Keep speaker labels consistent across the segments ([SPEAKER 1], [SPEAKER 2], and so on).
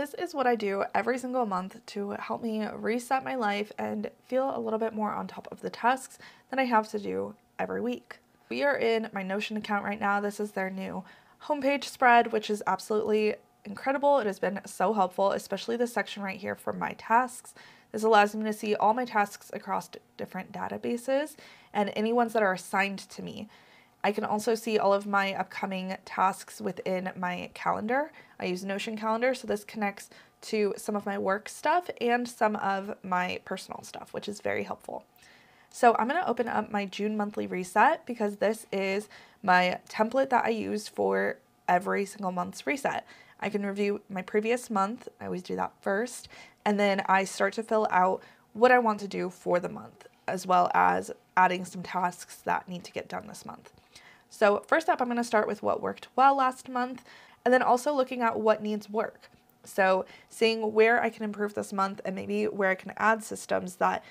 [SPEAKER 1] This is what I do every single month to help me reset my life and feel a little bit more on top of the tasks that I have to do every week. We are in my Notion account right now. This is their new homepage spread, which is absolutely incredible. It has been so helpful, especially this section right here for my tasks. This allows me to see all my tasks across different databases and any ones that are assigned to me. I can also see all of my upcoming tasks within my calendar. I use Notion Calendar, so this connects to some of my work stuff and some of my personal stuff, which is very helpful. So I'm going to open up my June monthly reset because this is my template that I use for every single month's reset. I can review my previous month, I always do that first, and then I start to fill out what I want to do for the month, as well as adding some tasks that need to get done this month. So first up, I'm going to start with what worked well last month, and then also looking at what needs work. So seeing where I can improve this month and maybe where I can add systems that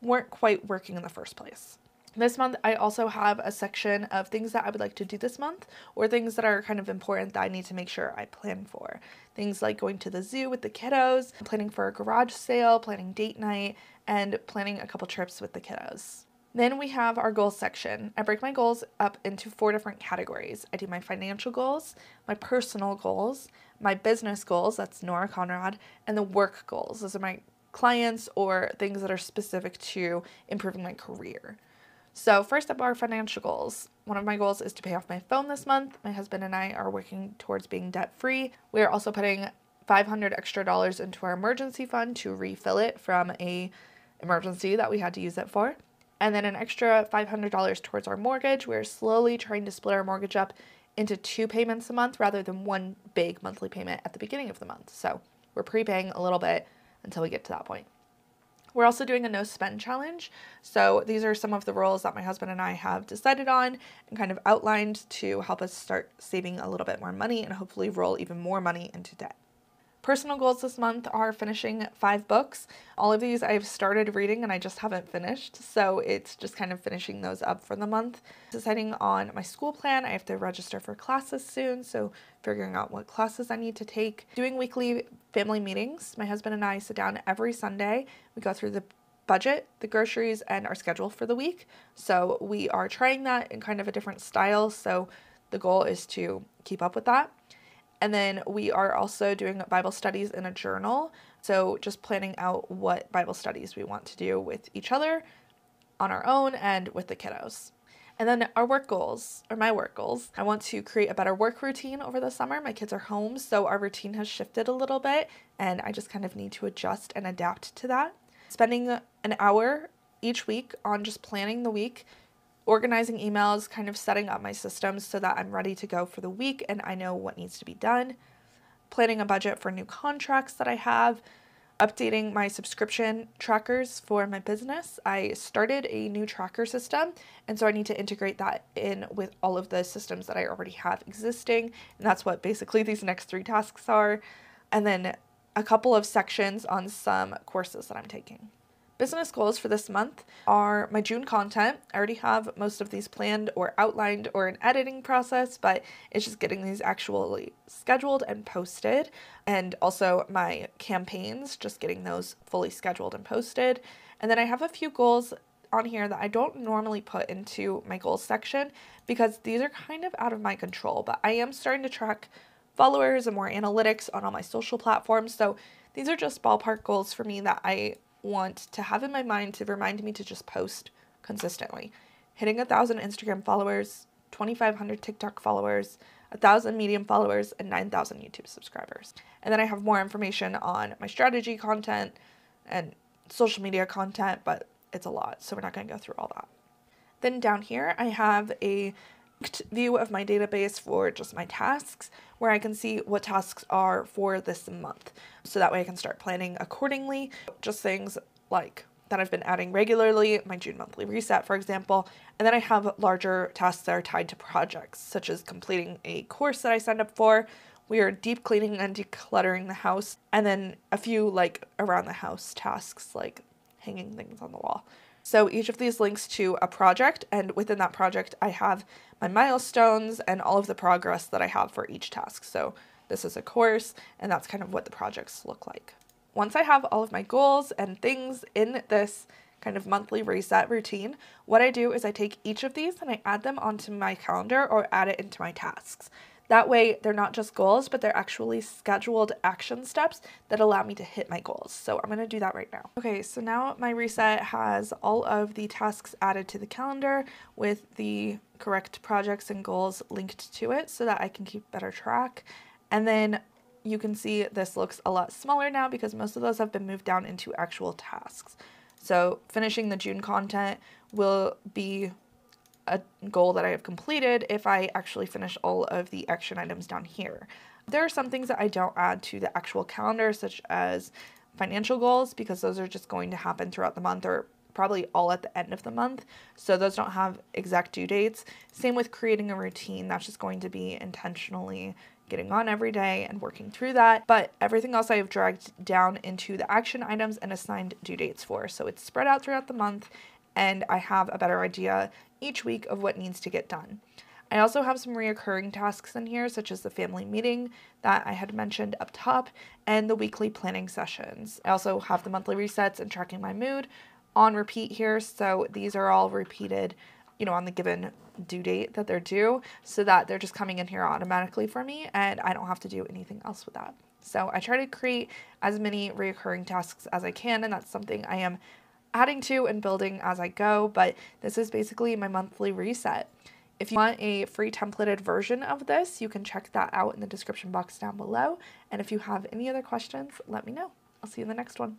[SPEAKER 1] weren't quite working in the first place. This month, I also have a section of things that I would like to do this month or things that are kind of important that I need to make sure I plan for. Things like going to the zoo with the kiddos, planning for a garage sale, planning date night, and planning a couple trips with the kiddos. Then we have our goals section. I break my goals up into four different categories. I do my financial goals, my personal goals, my business goals, that's Nora Conrad, and the work goals. Those are my clients or things that are specific to improving my career. So, first up, are financial goals. One of my goals is to pay off my phone this month. My husband and I are working towards being debt free. We are also putting 500 extra dollars into our emergency fund to refill it from a emergency that we had to use it for and then an extra $500 towards our mortgage. We're slowly trying to split our mortgage up into two payments a month rather than one big monthly payment at the beginning of the month. So we're prepaying a little bit until we get to that point. We're also doing a no spend challenge. So these are some of the rules that my husband and I have decided on and kind of outlined to help us start saving a little bit more money and hopefully roll even more money into debt. Personal goals this month are finishing five books. All of these I've started reading and I just haven't finished, so it's just kind of finishing those up for the month. Deciding on my school plan, I have to register for classes soon, so figuring out what classes I need to take. Doing weekly family meetings. My husband and I sit down every Sunday. We go through the budget, the groceries, and our schedule for the week. So we are trying that in kind of a different style, so the goal is to keep up with that. And then we are also doing Bible studies in a journal. So just planning out what Bible studies we want to do with each other, on our own, and with the kiddos. And then our work goals, or my work goals. I want to create a better work routine over the summer. My kids are home, so our routine has shifted a little bit, and I just kind of need to adjust and adapt to that. Spending an hour each week on just planning the week organizing emails, kind of setting up my systems so that I'm ready to go for the week and I know what needs to be done, planning a budget for new contracts that I have, updating my subscription trackers for my business. I started a new tracker system, and so I need to integrate that in with all of the systems that I already have existing, and that's what basically these next three tasks are. And then a couple of sections on some courses that I'm taking. Business goals for this month are my June content. I already have most of these planned or outlined or an editing process, but it's just getting these actually scheduled and posted. And also my campaigns, just getting those fully scheduled and posted. And then I have a few goals on here that I don't normally put into my goals section because these are kind of out of my control, but I am starting to track followers and more analytics on all my social platforms. So these are just ballpark goals for me that I want to have in my mind to remind me to just post consistently. Hitting a thousand Instagram followers, 2,500 TikTok followers, a thousand Medium followers, and 9,000 YouTube subscribers. And then I have more information on my strategy content and social media content, but it's a lot, so we're not going to go through all that. Then down here, I have a view of my database for just my tasks where I can see what tasks are for this month. So that way I can start planning accordingly. Just things like that I've been adding regularly, my June monthly reset, for example. And then I have larger tasks that are tied to projects, such as completing a course that I signed up for. We are deep cleaning and decluttering the house, and then a few like around the house tasks, like hanging things on the wall. So each of these links to a project, and within that project, I have my milestones and all of the progress that I have for each task. So this is a course, and that's kind of what the projects look like. Once I have all of my goals and things in this kind of monthly reset routine, what I do is I take each of these and I add them onto my calendar or add it into my tasks. That way, they're not just goals, but they're actually scheduled action steps that allow me to hit my goals. So I'm to do that right now. Okay, so now my reset has all of the tasks added to the calendar with the correct projects and goals linked to it so that I can keep better track. And then you can see this looks a lot smaller now because most of those have been moved down into actual tasks. So finishing the June content will be a goal that I have completed if I actually finish all of the action items down here. There are some things that I don't add to the actual calendar, such as financial goals, because those are just going to happen throughout the month or probably all at the end of the month. So those don't have exact due dates. Same with creating a routine, that's just going to be intentionally getting on every day and working through that. But everything else I have dragged down into the action items and assigned due dates for. So it's spread out throughout the month and I have a better idea each week of what needs to get done. I also have some reoccurring tasks in here, such as the family meeting that I had mentioned up top and the weekly planning sessions. I also have the monthly resets and tracking my mood on repeat here, so these are all repeated, you know, on the given due date that they're due, so that they're just coming in here automatically for me and I don't have to do anything else with that. So I try to create as many reoccurring tasks as I can, and that's something I am adding to and building as I go, but this is basically my monthly reset. If you want a free templated version of this, you can check that out in the description box down below. And if you have any other questions, let me know. I'll see you in the next one.